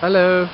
Hello.